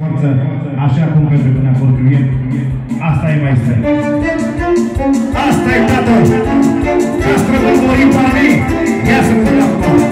Forță, așa cum pentru că ne-a potrivit, asta e mai strâng. Asta e, tată! Ca străbătorii parmei, ia să mă acum!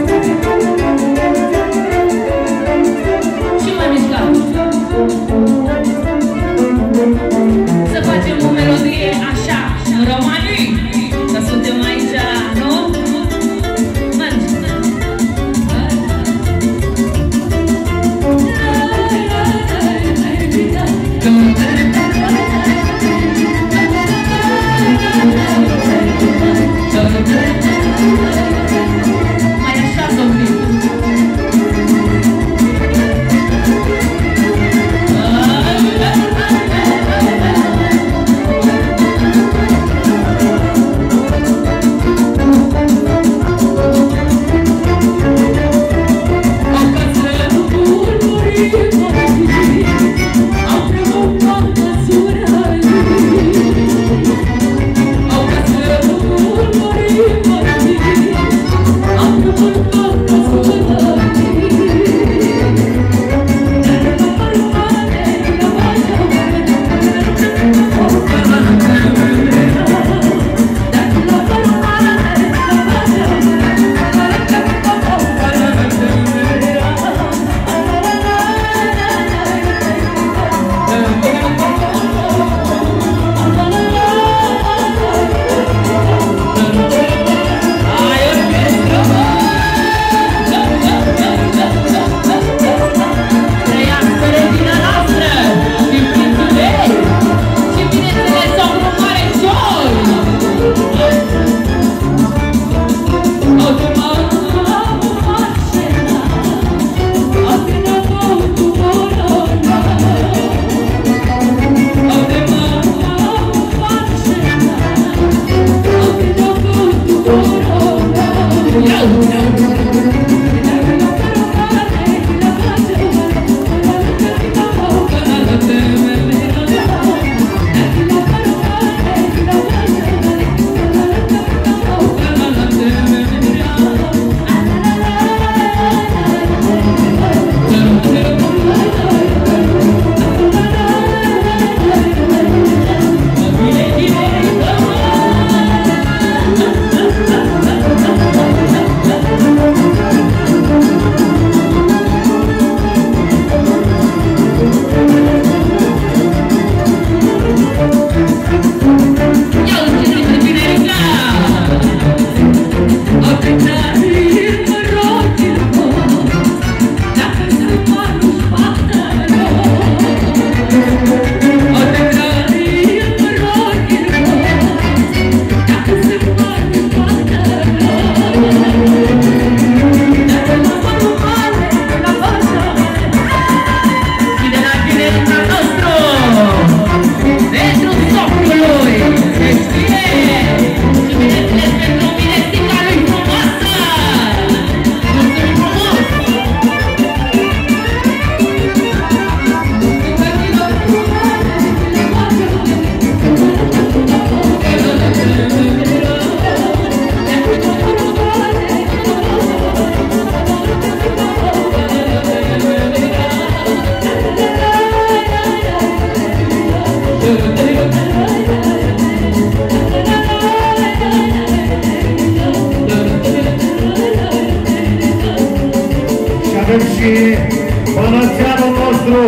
Și avem și bănățeanul nostru,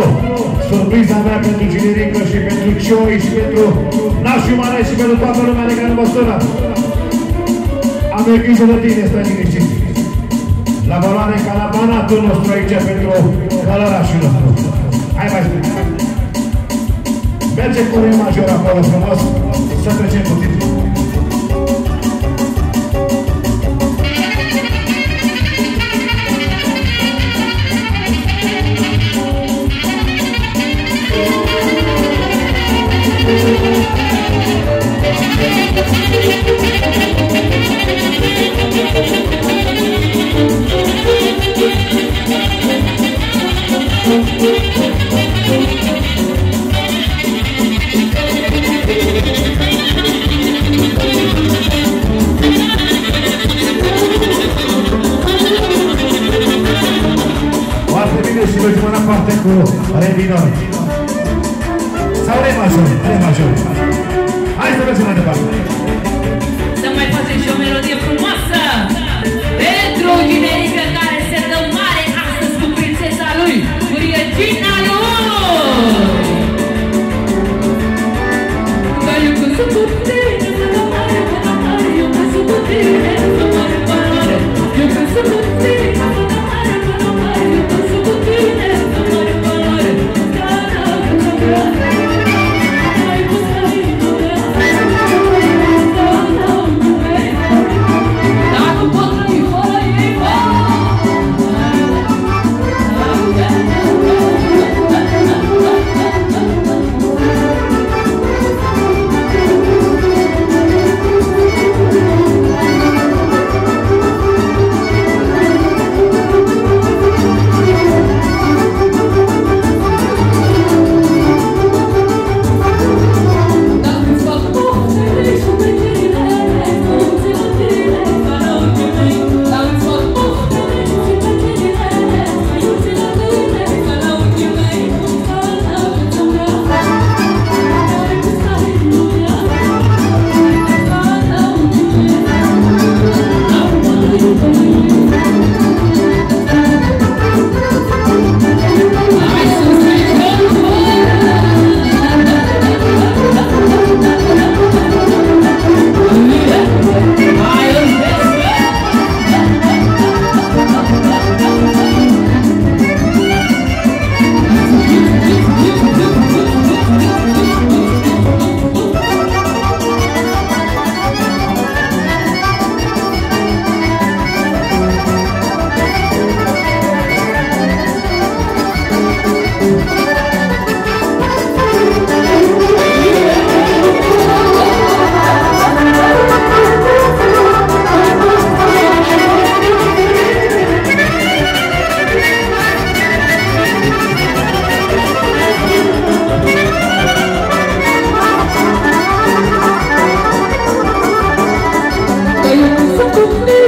surpriza mea pentru Ginerică și pentru Cioi și pentru nașul mare și pentru toată lumea de care mă sună. Am o grijă de tine, stai liniștit. La valoare ca la banatul nostru aici pentru călărașul nostru. Hai mai spune. Merge cu re major acolo frumos, să trecem puțin. Să vă